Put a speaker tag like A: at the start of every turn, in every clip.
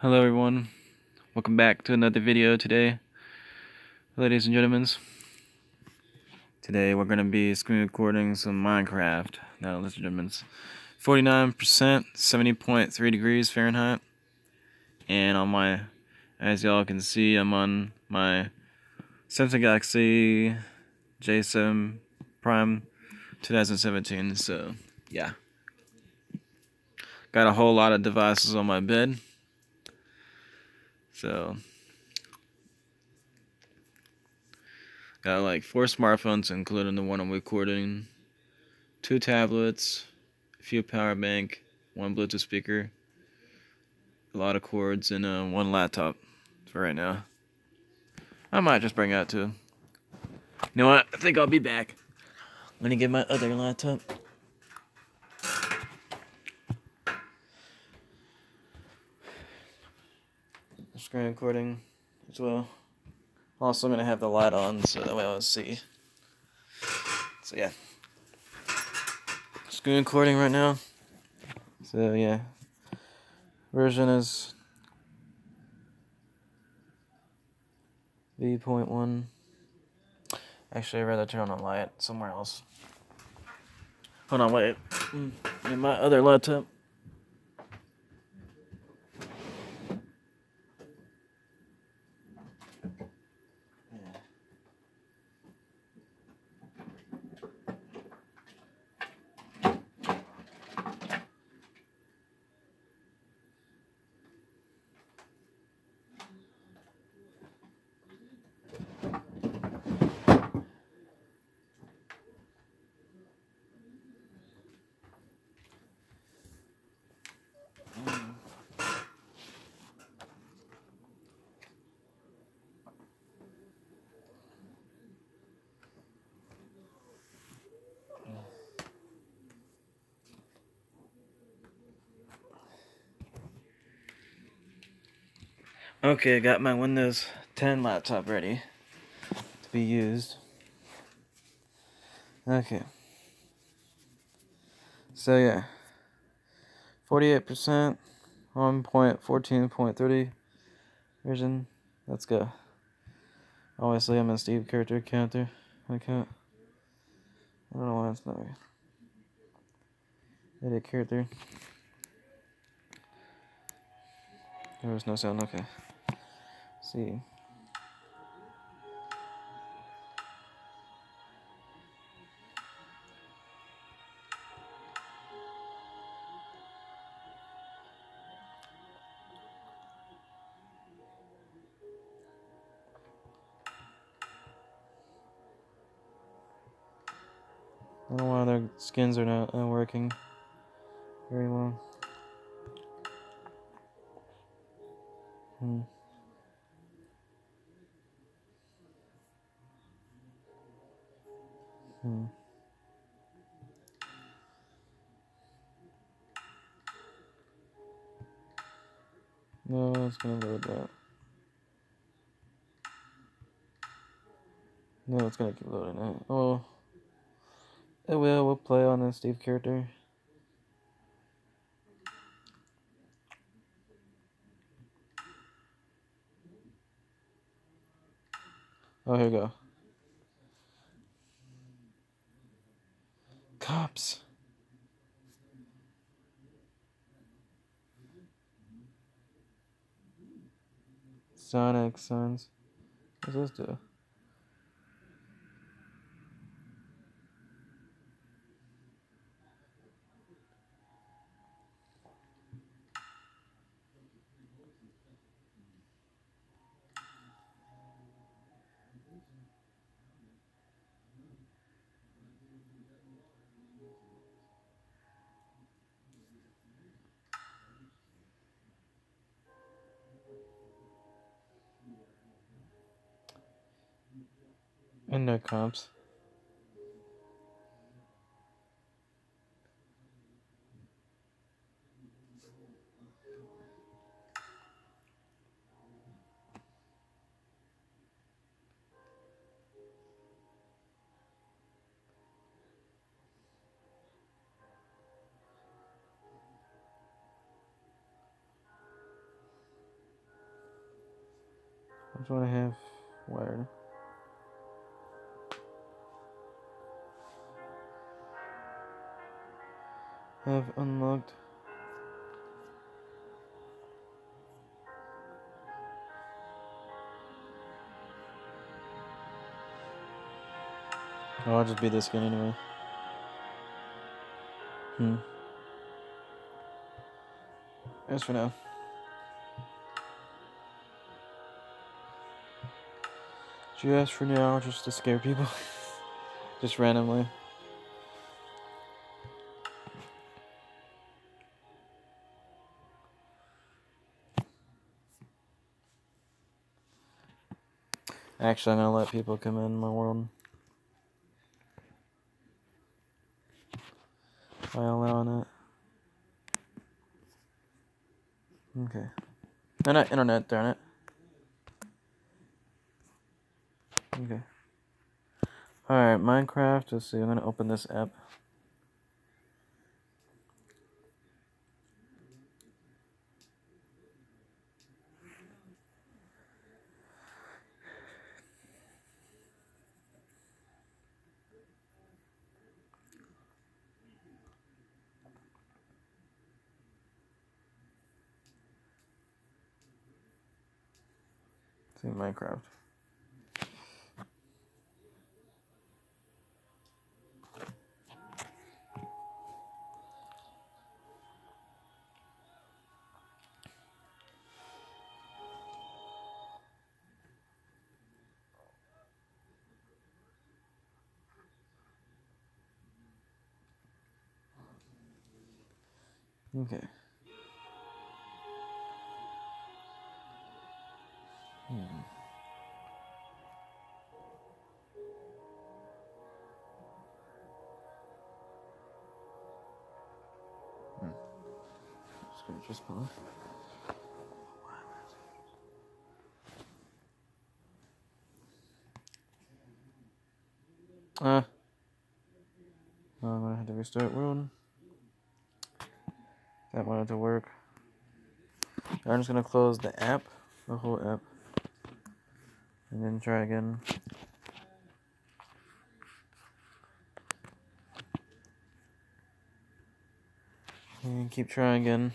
A: Hello everyone, welcome back to another video today, ladies and gentlemen. Today we're going to be screen recording some Minecraft, now ladies and gentlemen. 49%, 70.3 degrees Fahrenheit, and on my, as y'all can see, I'm on my Samsung Galaxy J7 Prime 2017, so yeah. Got a whole lot of devices on my bed. So got like four smartphones including the one I'm recording, two tablets, a few power bank, one Bluetooth speaker, a lot of cords, and uh, one laptop for right now. I might just bring out two. You know what? I think I'll be back. Let me get my other laptop. Screen recording as well. Also, I'm going to have the light on so that way I'll see. So, yeah. Screen recording right now. So, yeah. Version is V.1. Actually, I'd rather turn on a light somewhere else. Hold on, wait. In mm, my other laptop. Okay, I got my Windows 10 laptop ready to be used. Okay. So yeah. 48%, 1.14.30 version. Let's go. Obviously, I'm a Steve character counter. I can't. I don't know why it's not. Edit character. There was no sound. Okay see. I don't know why their skins are not uh, working very well. Hmm. Hmm. No, it's gonna load that. No, it's gonna keep loading it. Oh, it will. We'll play on the Steve character. Oh, here we go. Cops. Sonic Sons. What does this do? no comps. What do I have? Where? Have unlocked. Oh, I'll just be this skin anyway. Hmm. As for now. Just for now just to scare people? just randomly. Actually, I'm gonna let people come in my world. By allowing it. Okay. No, not internet, darn it. Okay. Alright, Minecraft. Let's see, I'm gonna open this app. See Minecraft. Okay. Just just pull Uh, I'm gonna have to restart world. That wanted to work. I'm just gonna close the app, the whole app, and then try again. And keep trying again.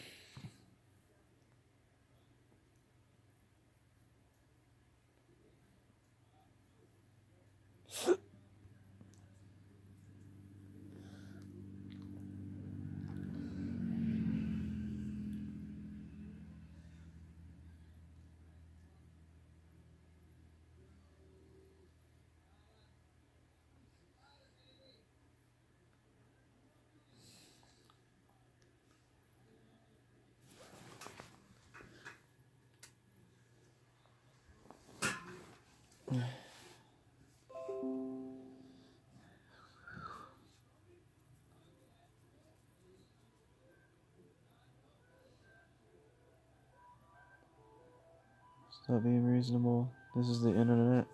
A: Stop being reasonable. This is the internet.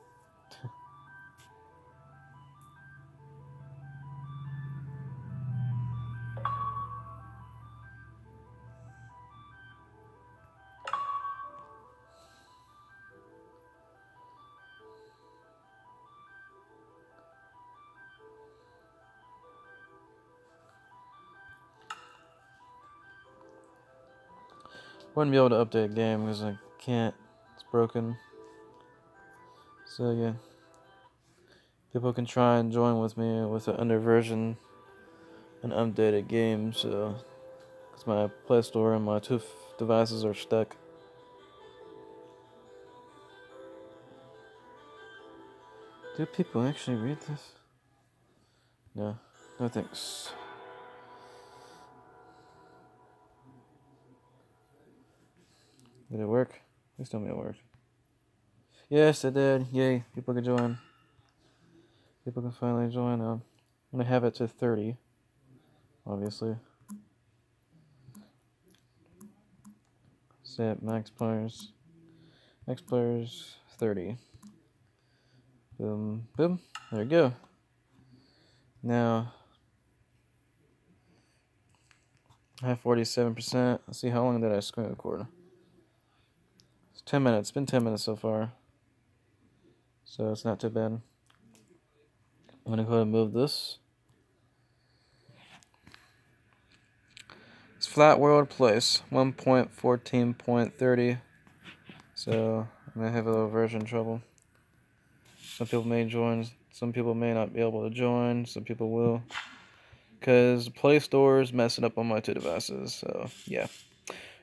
A: Wouldn't be able to update game because I can't broken. So yeah, people can try and join with me with an under version, an updated game. So, because my Play Store and my two devices are stuck. Do people actually read this? No, no thanks. Did it work? Please tell me it worked. Yes, it did. Yay. People can join. People can finally join. Um, I'm going to have it to 30, obviously. Set max players. Max players 30. Boom, boom. There we go. Now, I have 47%. Let's see how long did I screen record. 10 minutes. It's been 10 minutes so far. So it's not too bad. I'm gonna go ahead and move this. It's Flat World Place, 1.14.30. So I'm gonna have a little version trouble. Some people may join, some people may not be able to join, some people will. Because Play Store is messing up on my two devices, so yeah.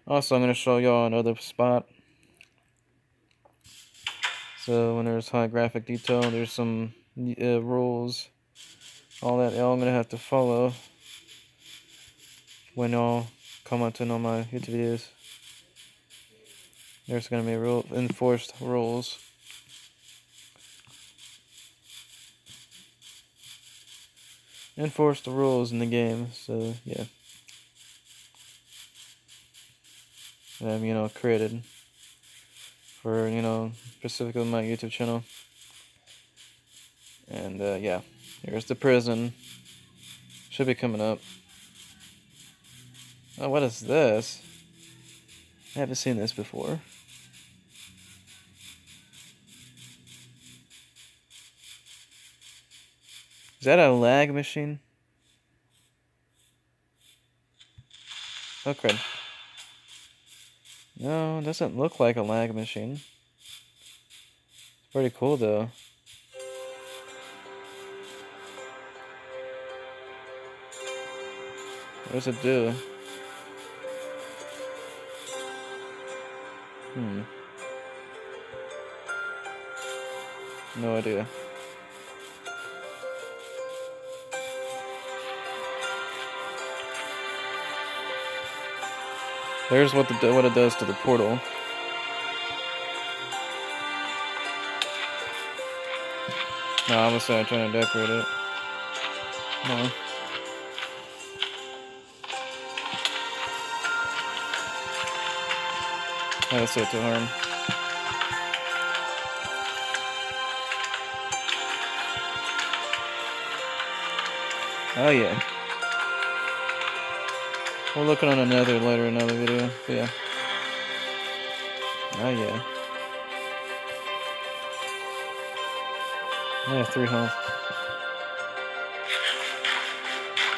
A: Also, I'm going to show y'all another spot. So when there's high graphic detail, there's some uh, rules, all that I'm to have to follow when y'all commenting on my YouTube videos. There's to be rule enforced rules. Enforce the rules in the game, so yeah. Um, you know, created for, you know, specifically my YouTube channel. And, uh, yeah, here's the prison. Should be coming up. Oh, what is this? I haven't seen this before. Is that a lag machine? Okay. No, it doesn't look like a lag machine. It's pretty cool though. What does it do? Hmm. No idea. There's what the what it does to the portal. No, I'm trying to decorate it. No. That's it too hard. Oh yeah. We'll looking on another later, another video. But yeah. Oh yeah. Have three health.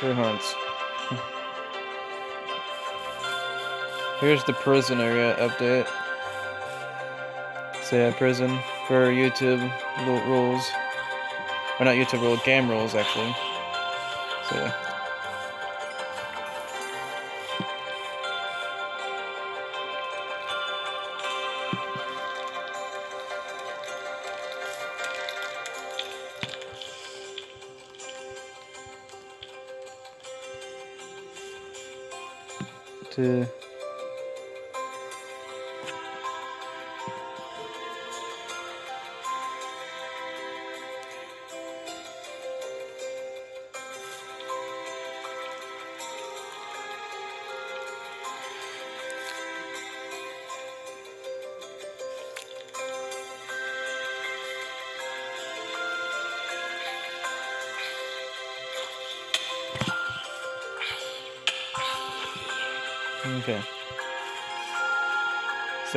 A: Three hearts. Here's the prison area update. So yeah, prison for YouTube rules. Or not YouTube rules, game rules actually. So yeah.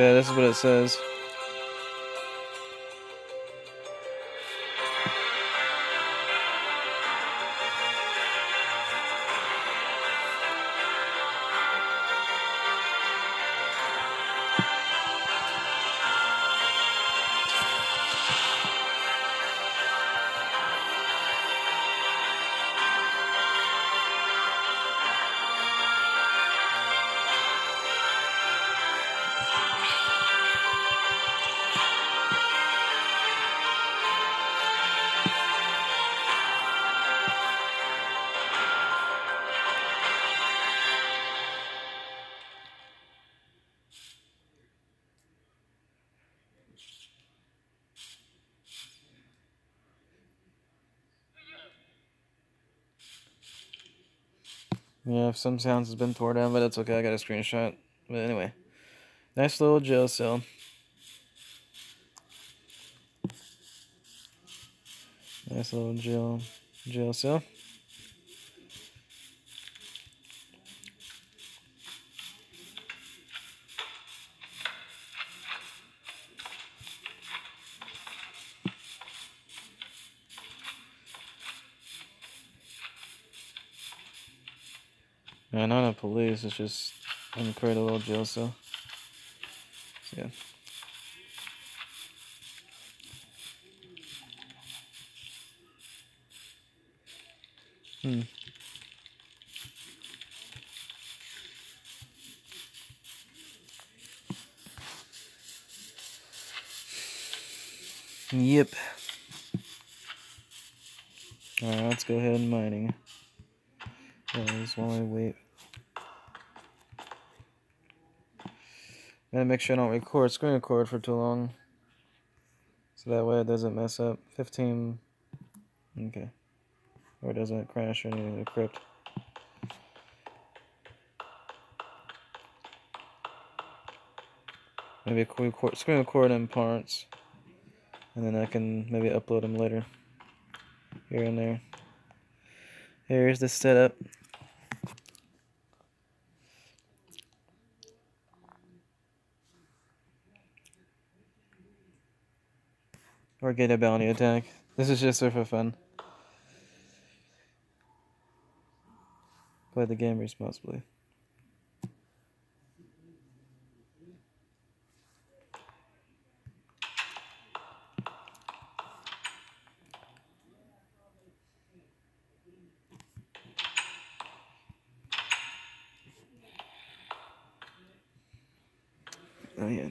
A: So this is what it says. Yeah, some sounds has been tore down, but that's okay. I got a screenshot. But anyway, nice little jail cell. Nice little jail jail cell. Police, it's just little jail cell. Yeah. Hmm. Yep. Alright, let's go ahead and mining. Guys, while I wait. Gotta make sure I don't record, screen record for too long. So that way it doesn't mess up. 15. Okay. Or it doesn't crash or anything to crypt. Maybe record, screen record in parts and then I can maybe upload them later here and there here's the setup or get a bounty attack. This is just for fun. Play the game responsibly Oh yeah.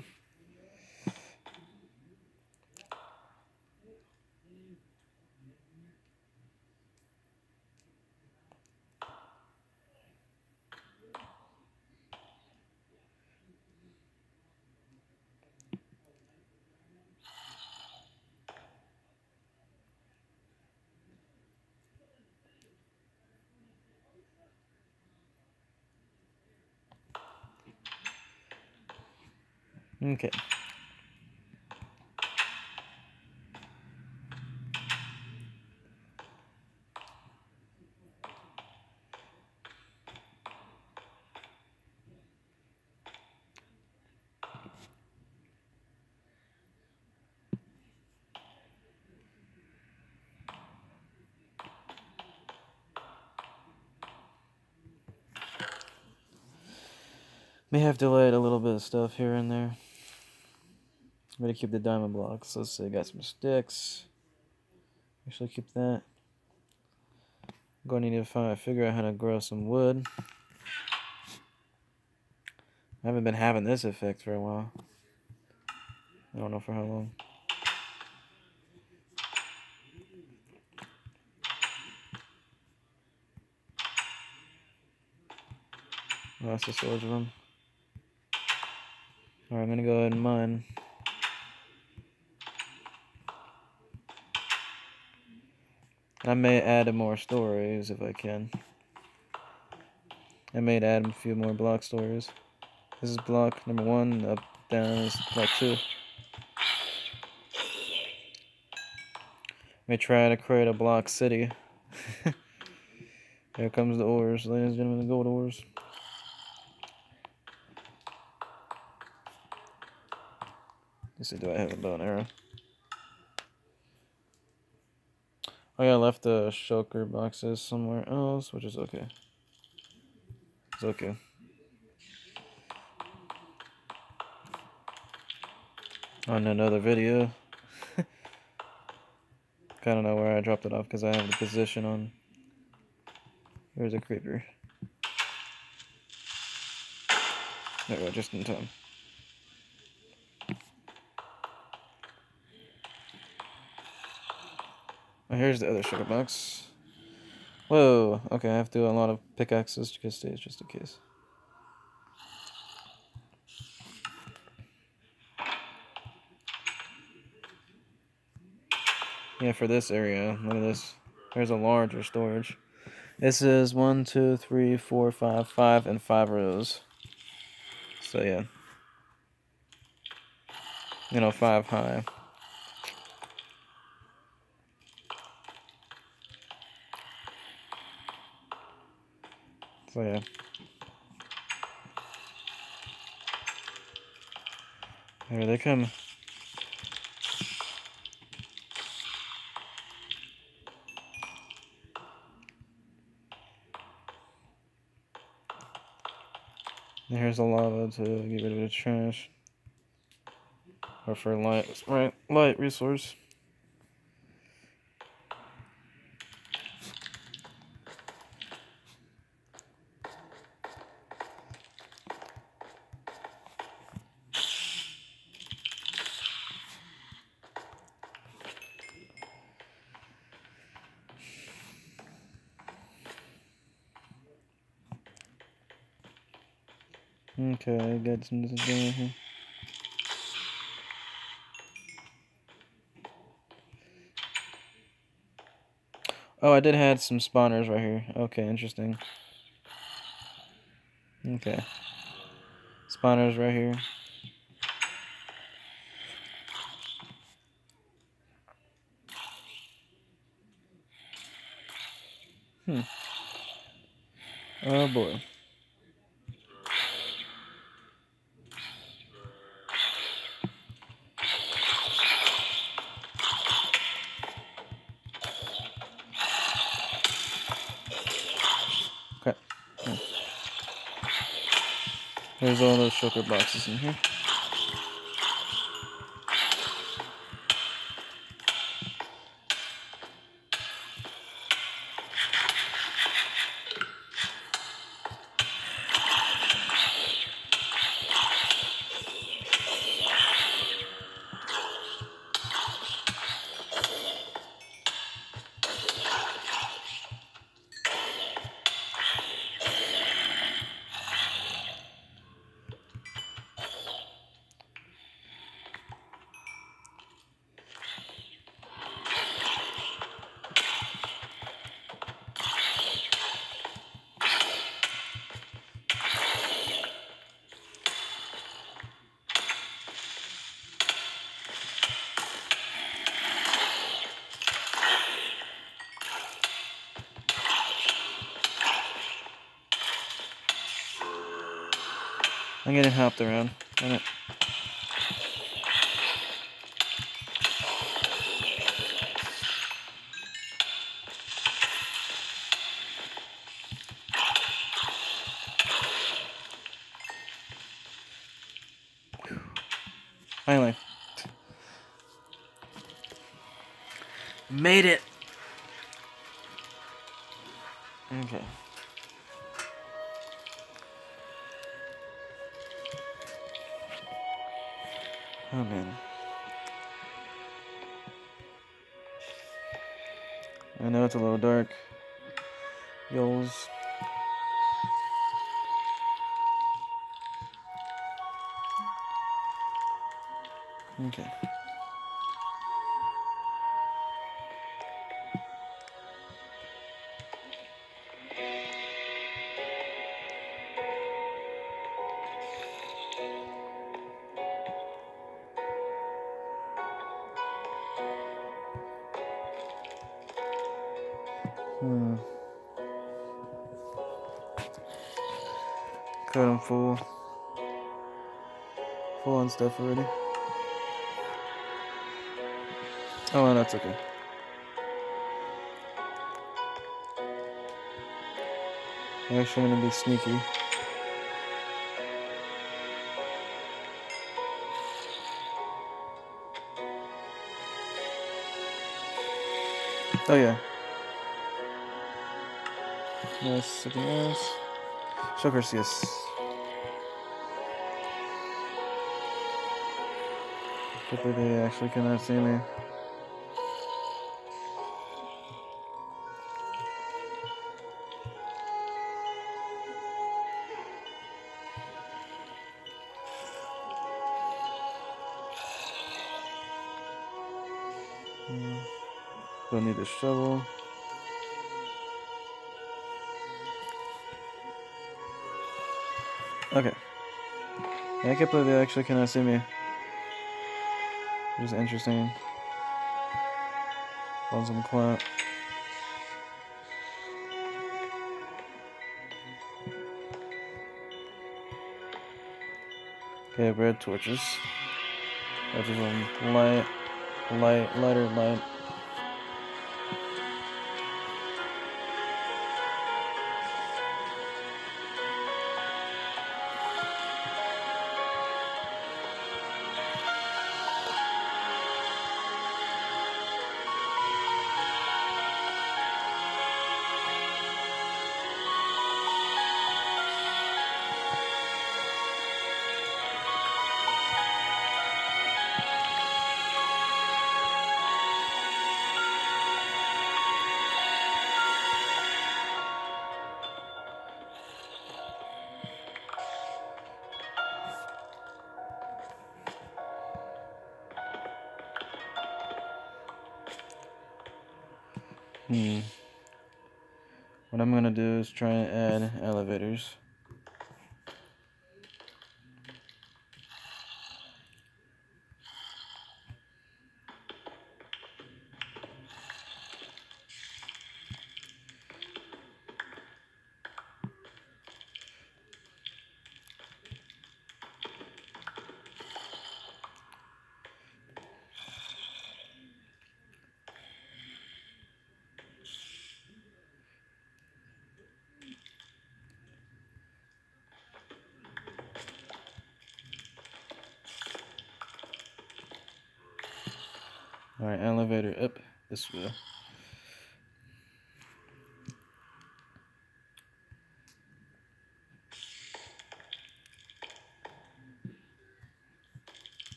A: Okay. May have delayed a little bit of stuff here and there. I'm gonna keep the diamond blocks. Let's say I got some sticks. Actually, keep that. I'm going to need to find, figure out how to grow some wood. I haven't been having this effect for a while. I don't know for how long. Oh, that's the storage room. Alright, I'm gonna go ahead and mine. I may add more stories if I can. I may add a few more block stories. This is block number one, up, down is block two. May try to create a block city. Here comes the ores, ladies and gentlemen, the gold ores. Let's see, do I have a bow and arrow? Oh yeah, Oh, I left the shulker boxes somewhere else, which is okay. It's okay. On another video. Kinda know where I dropped it off because I have the position on. There's a creeper. There we go, just in time. Here's the other shulker box. Whoa, okay, I have to do a lot of pickaxes to get stage just in case. Yeah, for this area, look at this. There's a larger storage. This is one, two, three, four, five, five, and five rows. So yeah. You know, five high. Yeah. Here they come. here's the lava to get rid of the trash. Or for light, right, light resource. Okay, I got some down here. Oh, I did have some spawners right here. Okay, interesting. Okay. Spawners right here. Hmm. Oh boy. All those shulker boxes in here. I'm getting hopped around. it. Finally. Made it. Cut him full. Full on stuff already. Oh, well, that's okay. I'm actually gonna be sneaky. Oh yeah. Yes, something else. Yes. Hopefully they actually cannot see me. Hmm. Don't need a shovel. Okay. I can't believe they actually cannot see me. Is interesting. On some quiet. Okay, red torches. Torches on light, light, lighter, light.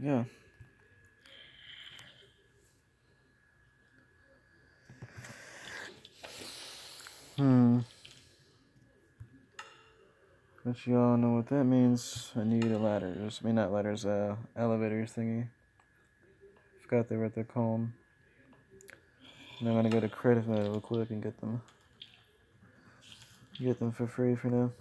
A: We go. Hmm. But you all know what that means. I need a ladders. I mean, not ladders, uh, elevators thingy. Forgot they were at the calm. And I'm gonna go to creative mode real quick and get them. Get them for free for now.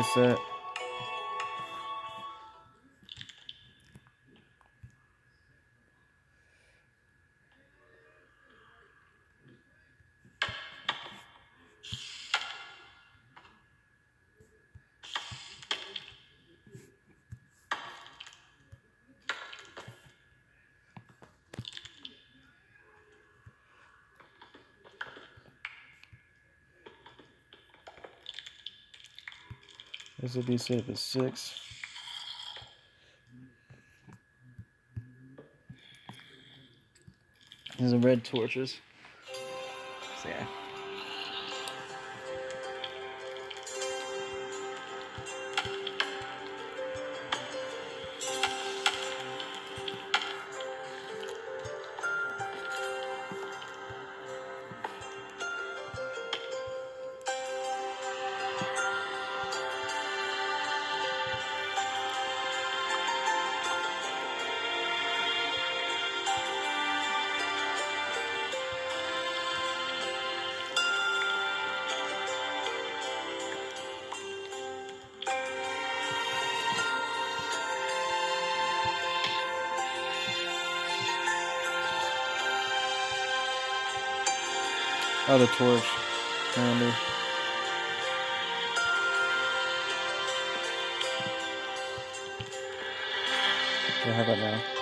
A: A This would be set at six. These are red torches. The torch. Founder. Yeah, how about now?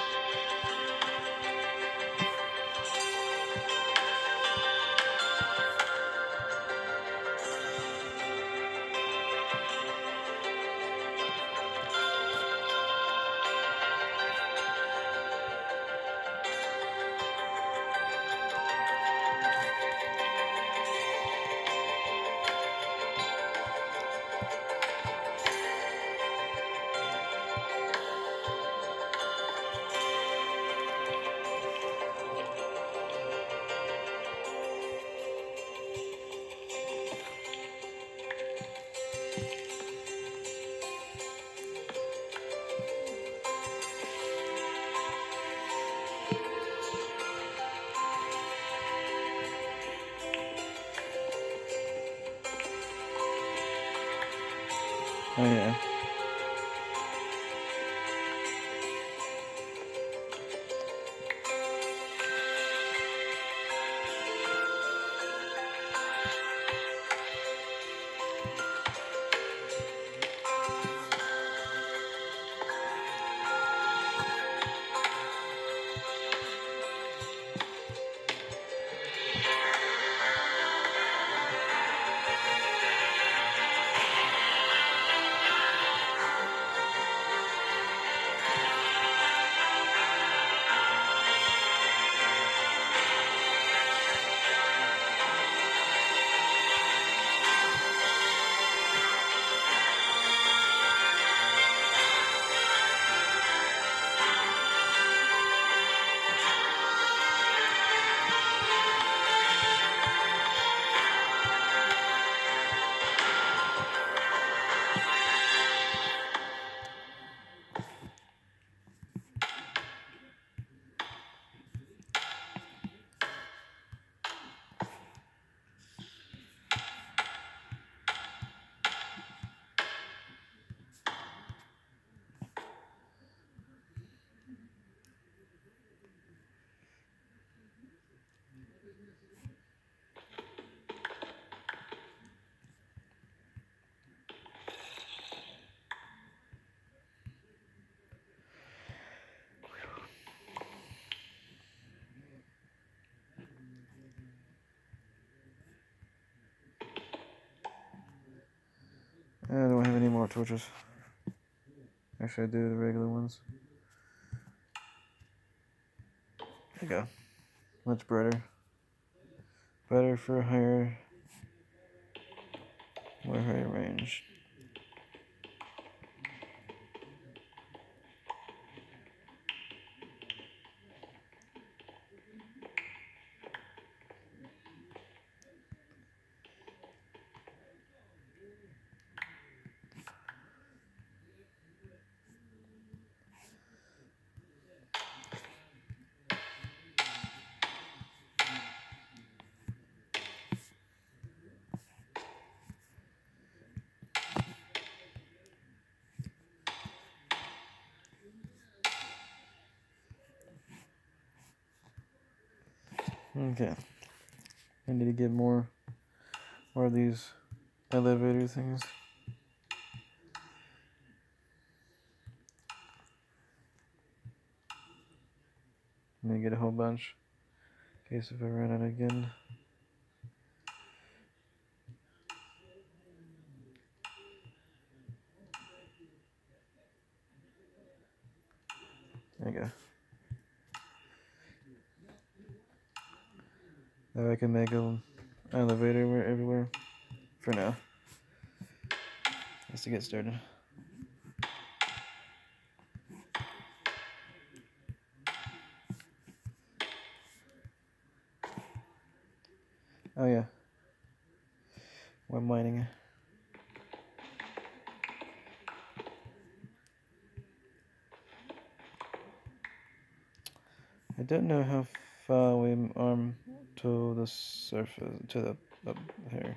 A: More torches. Actually, I do the regular ones. There you go. Much brighter. Better for higher, Okay. I need to get more more of these elevator things. i Let me get a whole bunch in case if I run out again. There you go. Now I can make an elevator everywhere for now. Just to get started. Oh yeah. We're mining. I don't know how far we arm to the surface, to the up here.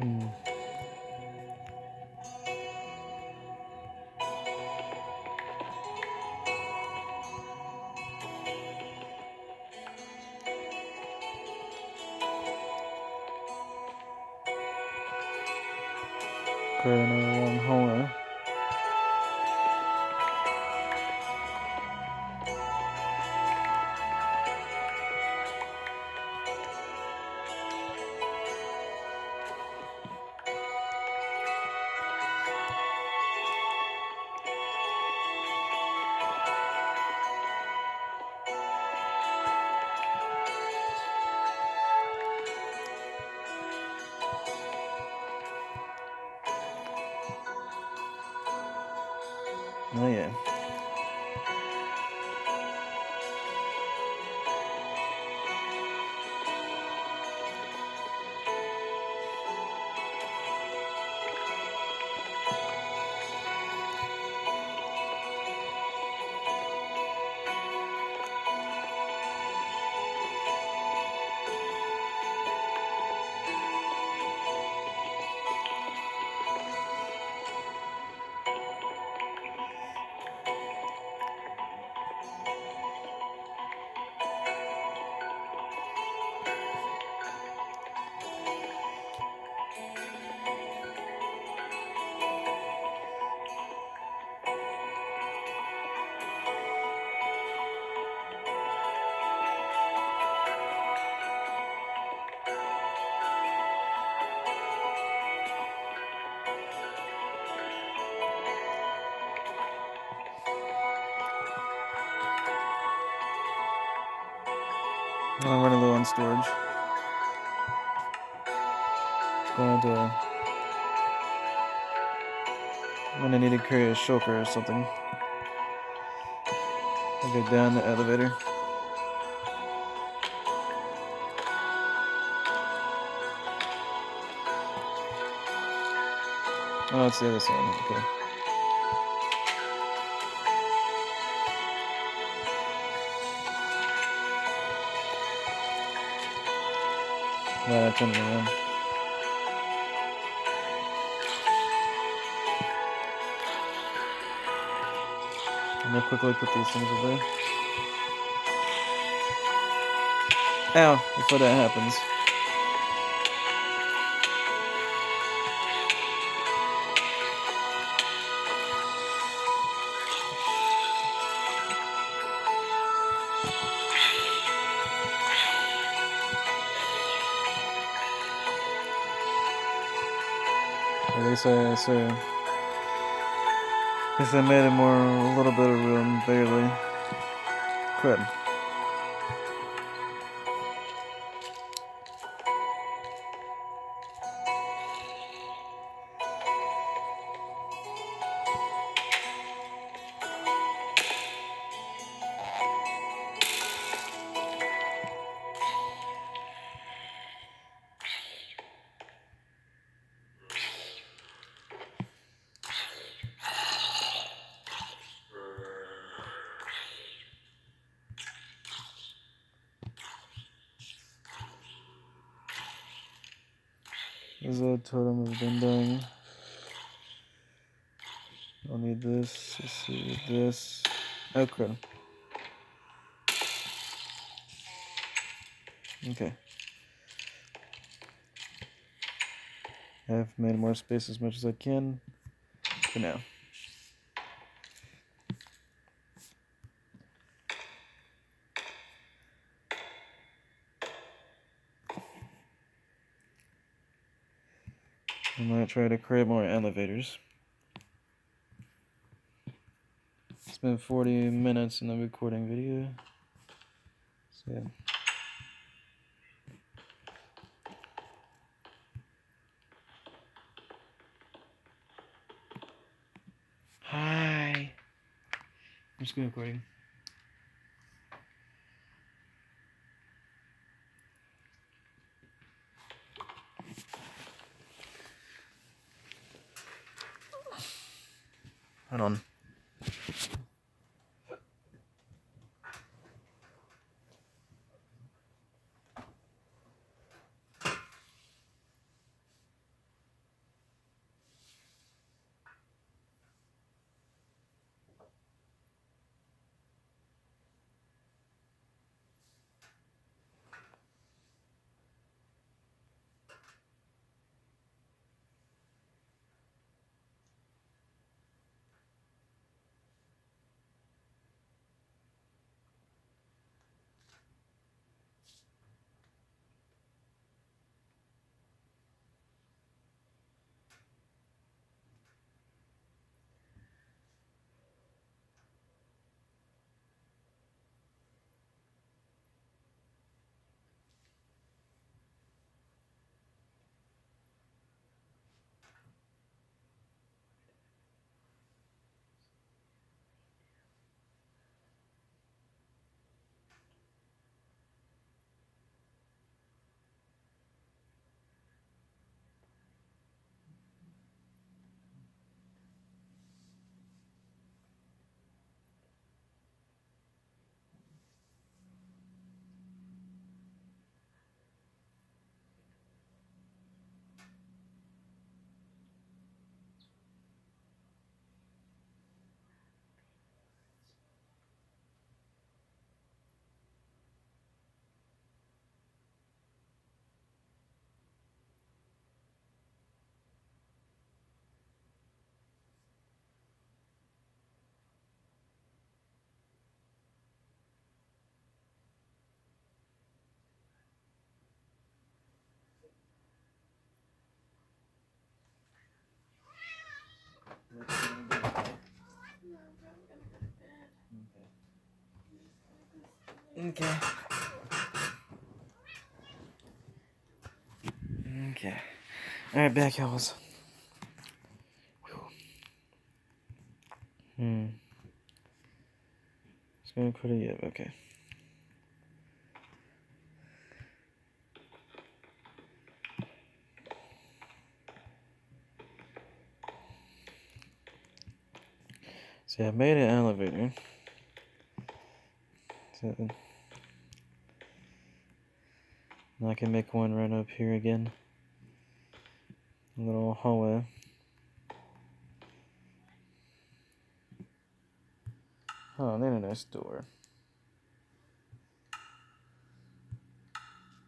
A: Hmm. Create another one hole. Storage. To. Uh, I'm gonna need to carry a shulker or something. I'll get down the elevator. Oh, it's the other side. Okay. Glad I turned it around. I'm gonna quickly put these things away. Ow, before that happens. So at least I made it more a little bit of room, barely. Crud. This. Crap. Okay. I've made more space as much as I can for now. I might try to create more elevators. It's been 40 minutes in the recording video. So. Hi. I'm screen recording. Hold on. Okay. Okay. Alright, back y'all's. Hmm. It's gonna put it yet, okay. See, I made an elevator. So, I can make one right up here again. A little hallway. Oh, and then a nice door.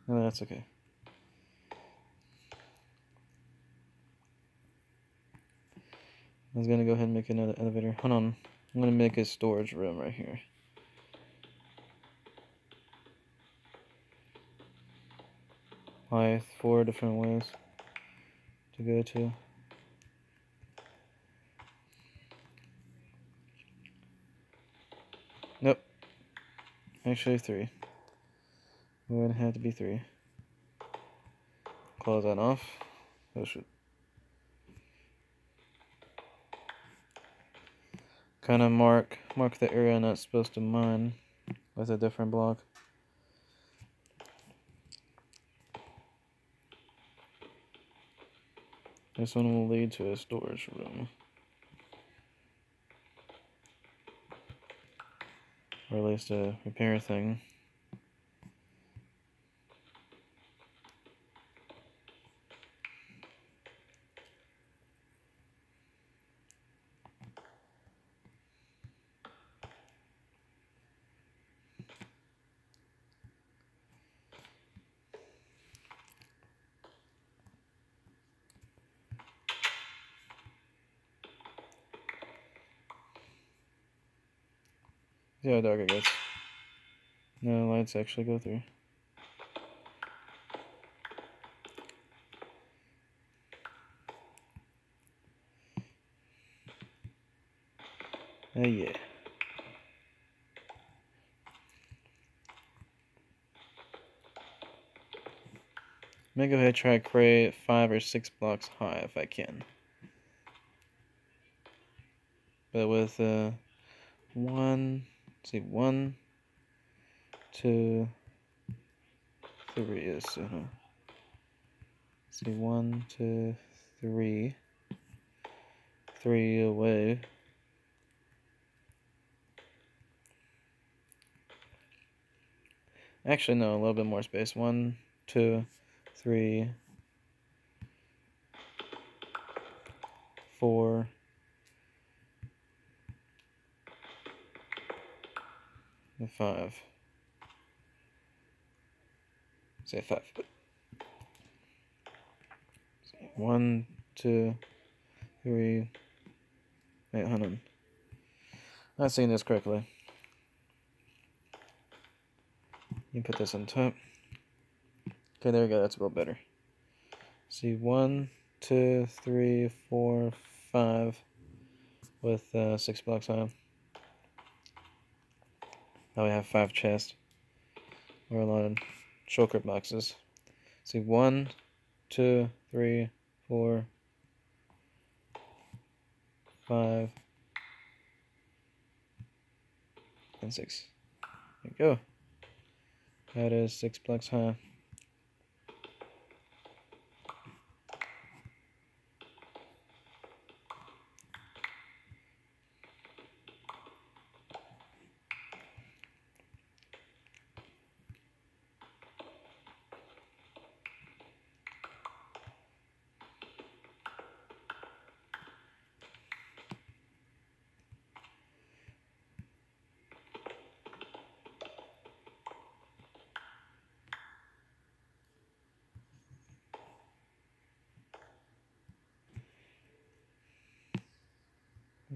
A: No, that's okay. I was gonna go ahead and make another elevator. Hold on. I'm gonna make a storage room right here. I four different ways to go to. Nope. Actually three. It would have to be three. Close that off. Oh, that should kind of mark mark the area not supposed to mine with a different block. This one will lead to a storage room. Or at least a repair thing. Dark it gets. No lights actually go through. Oh yeah. I'm gonna go ahead and try create five or six blocks high if I can. But with uh, one, see one, two, three is uh, see one, two, three, three away. Actually, no, a little bit more space. One, two, three, four. And five. Say five. One, two, three, eight hundred. Not seeing this correctly. You put this on top. Okay, there we go. That's a little better. See, one, two, three, four, five, with uh, six blocks on. Now we have five chests. Lot of shulker boxes. See, one, two, three, four, five, and six. There you go. That is six blocks high.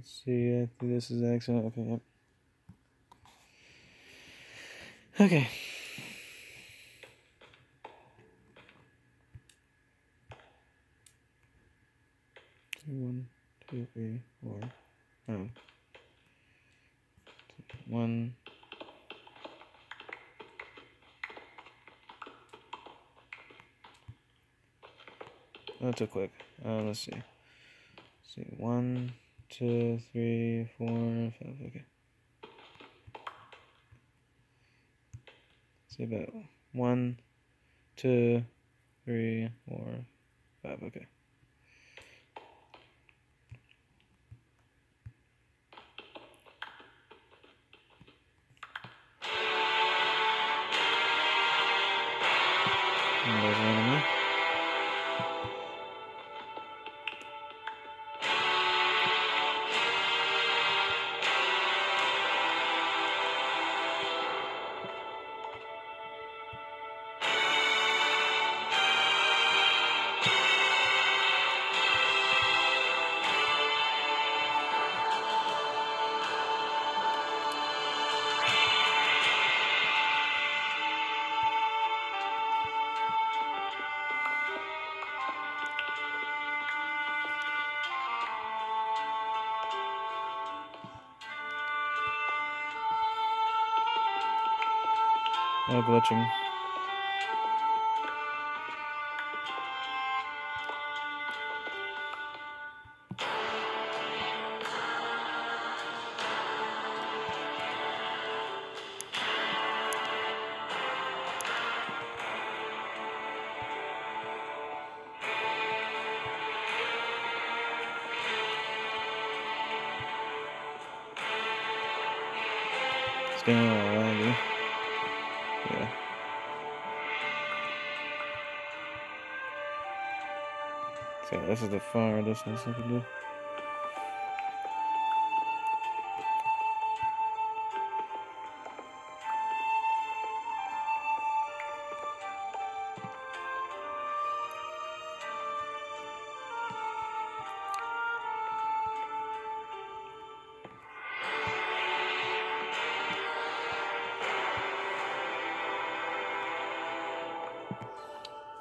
A: Let's see, I think this is excellent. Okay, yep. Okay. One, two, three, four. Oh. One. Oh, too quick. Uh, let's see. Let's see. One, two, three, four, five. Okay. See about one, two, three, four, five. Okay. No glitching. This is the far distance I can do.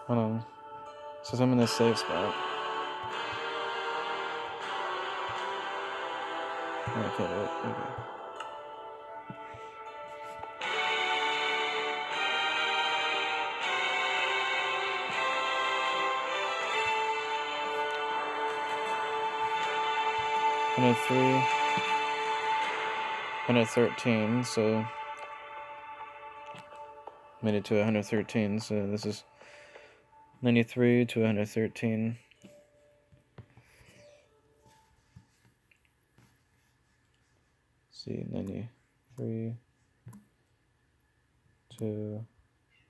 A: Hold on. So I'm in a safe spot. Okay, okay. Hundred three, hundred thirteen. So made it to hundred thirteen. So this is 93 to 113. See, 93 to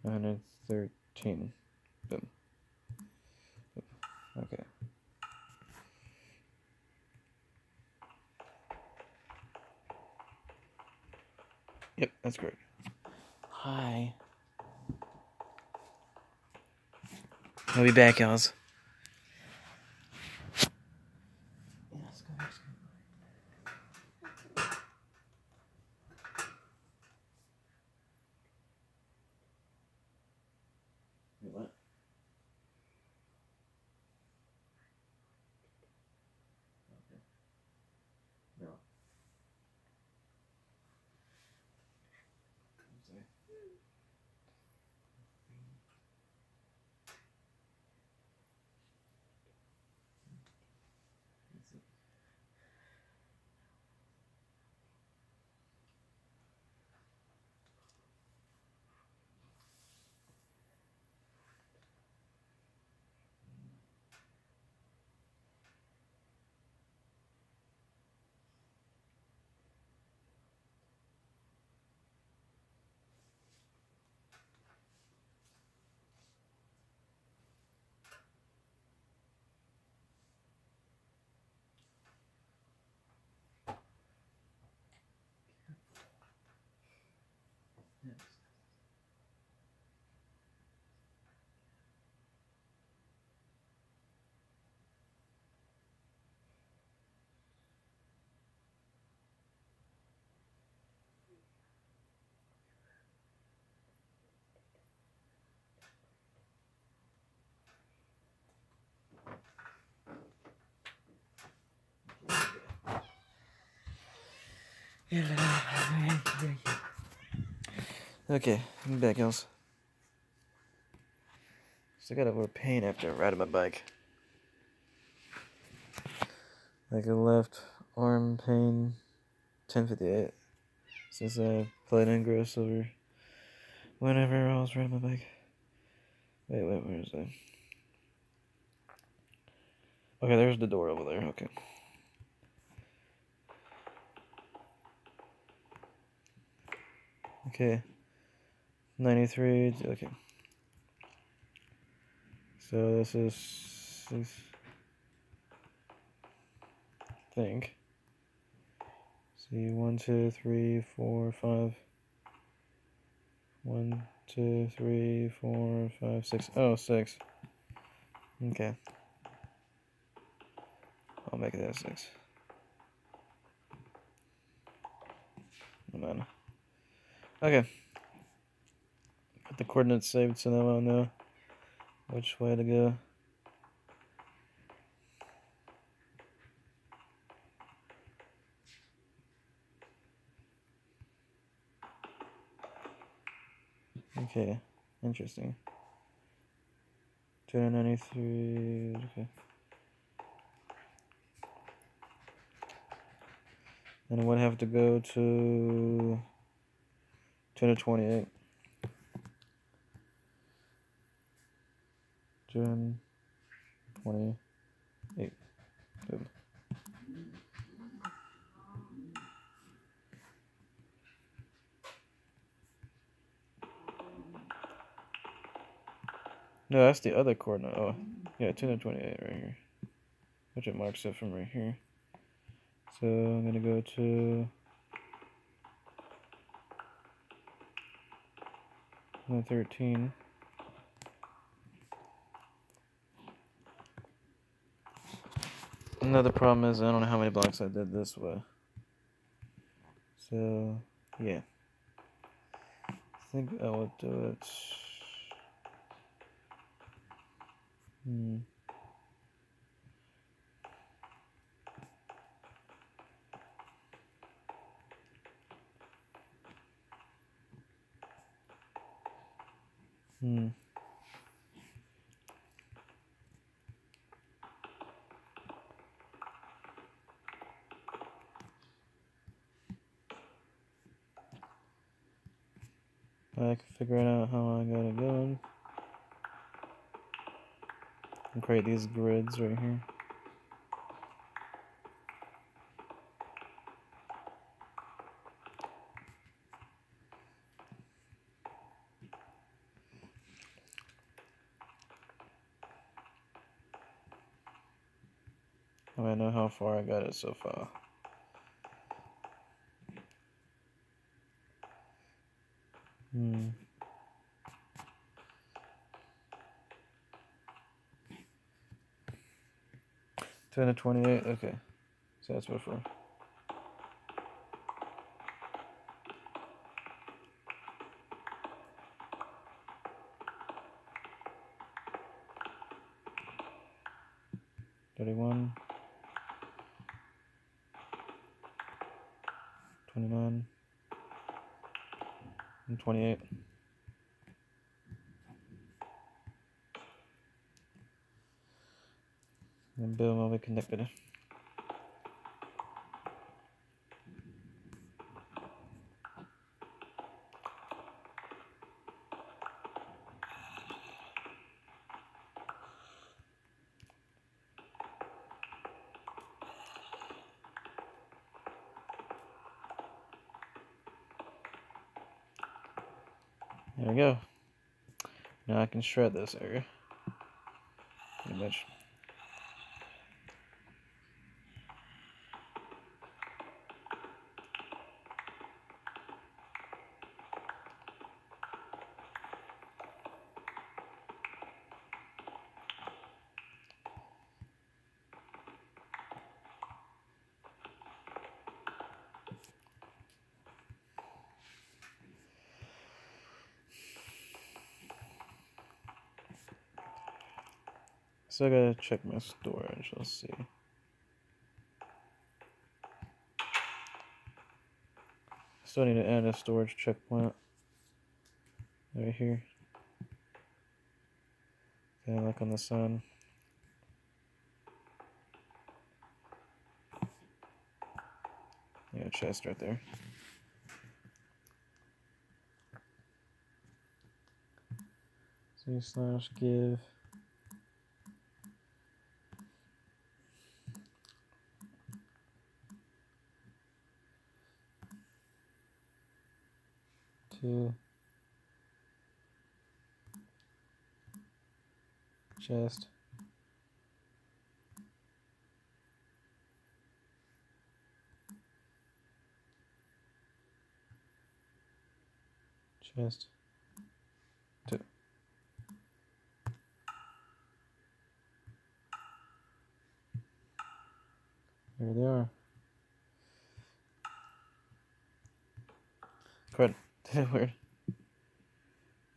A: 113. Boom. Okay. Yep, that's correct. Hi. I'll be back, y'all. ですね。うん Okay, I'm back, else. Still got a little pain after riding my bike. like a left arm pain, 1058. Since I played in Ingress over whenever I was riding my bike. Wait, wait, where is that? Okay, there's the door over there. Okay. Okay. 93. Okay. So this is. This, think. See, one, two, three, four, five. One, two, three, four, five, six. Oh, six. Okay. I'll make that six. Come on. Okay. Got the coordinates saved so now I'll know which way to go. Okay, interesting. 293, okay. And I would have to go to 228. 228. Good. No, that's the other coordinate. Oh, yeah, 10 to 28 right here. Which it marks it from right here. So I'm going to go to... 13. Another problem is I don't know how many blocks I did this way. So, yeah. I think I would do it... Hmm. Hmm. I can figure out how I got it going. And create these grids right here. I know how far I got it so far. Hmm. Ten to twenty-eight. Okay, so that's before. Thirty-one. 29 and 28. And boom, I'll be connected. There we go. Now I can shred this area. Pretty much. So I gotta check my storage, let's see. Still need to add a storage checkpoint right here. Okay, look on the sun. Yeah, chest right there. C slash give. To chest. Chest. Two. There they are. Crud. Weird.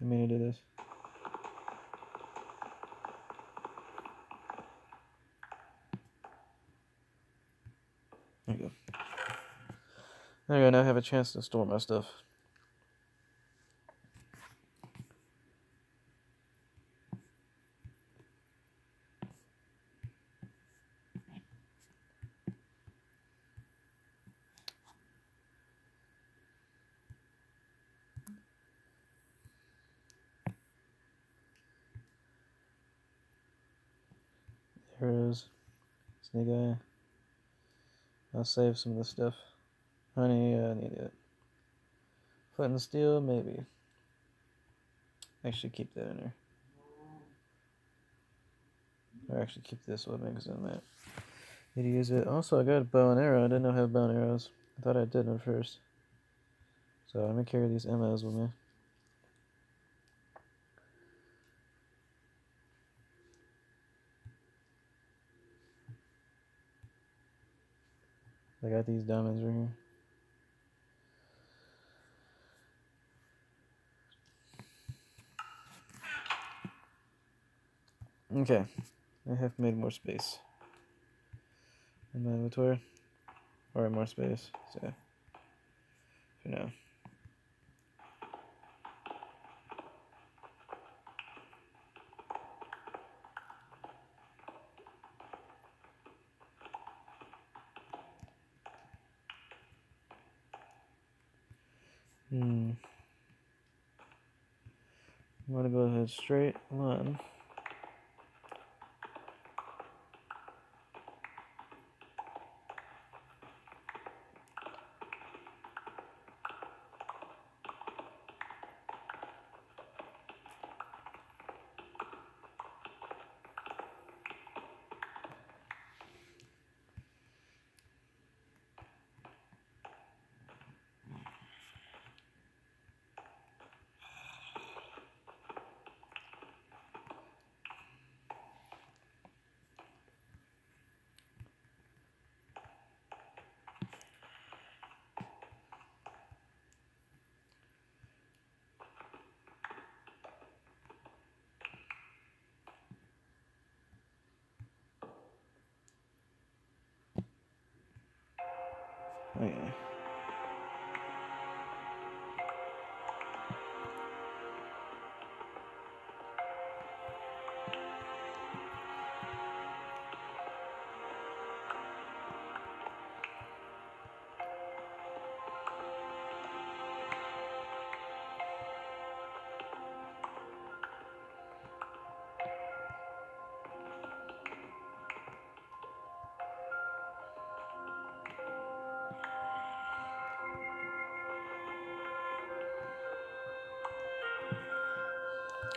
A: I mean to do this. There you go. There you go, now I have a chance to store my stuff. Arrows. Snake eye. I'll save some of the stuff. Honey, I need it. Flint and steel, maybe. Actually, keep that in there. Or actually, keep this me because I might need to use it. Also, I got a bow and arrow. I didn't know I had bow and arrows. I thought I did at first. So I'm gonna carry these MOs with me. I got these diamonds right here. Okay, I have made more space in my inventory, or more space, so for now. Hmm. I'm gonna go ahead straight line.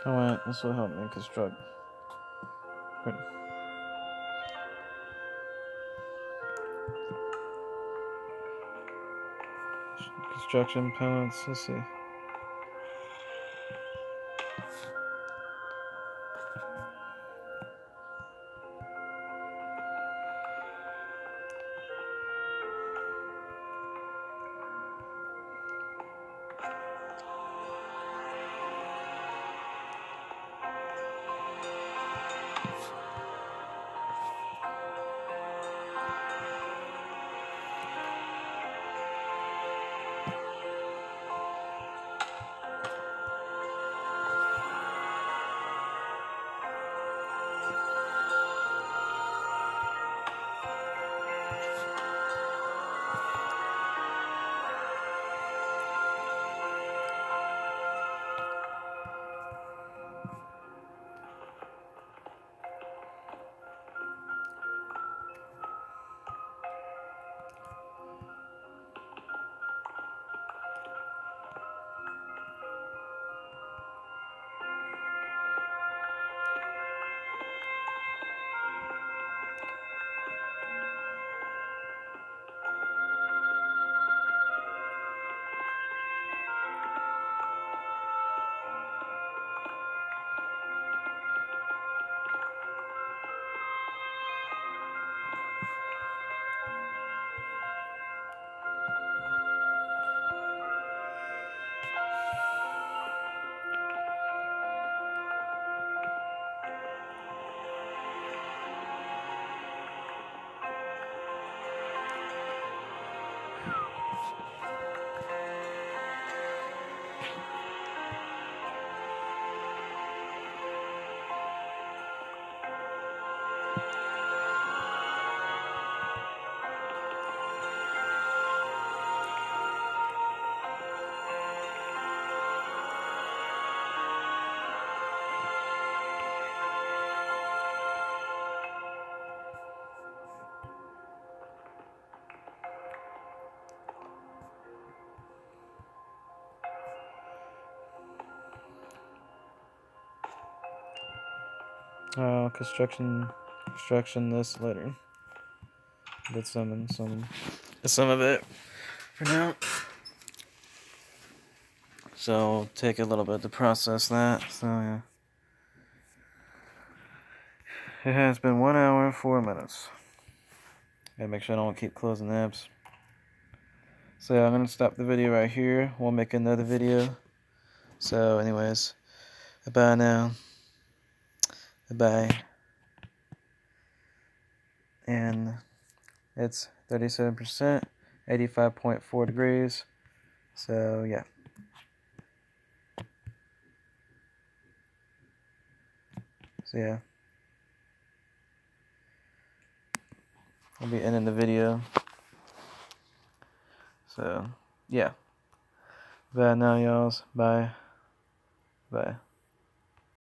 A: Alright, this will help me construct. Good. Construction pellets, let's see. Uh, construction, construction this later. Did some and some, some of it for now. So take a little bit to process that. So yeah. It has been one hour and four minutes. Gotta make sure I don't keep closing apps. So yeah, I'm gonna stop the video right here. We'll make another video. So anyways, bye now. Bye. And it's 37%, 85.4 degrees. So yeah. So yeah. I'll be ending the video. So yeah. Bye now y'alls. Bye. Bye.